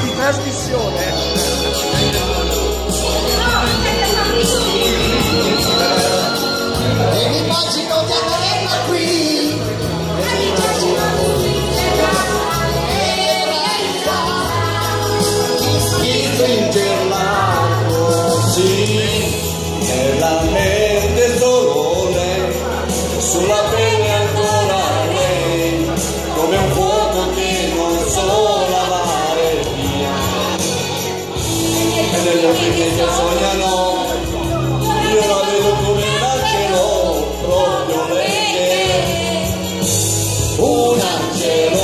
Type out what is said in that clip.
di trasmissione. che sognano io la vedo come un angelo proprio perché un angelo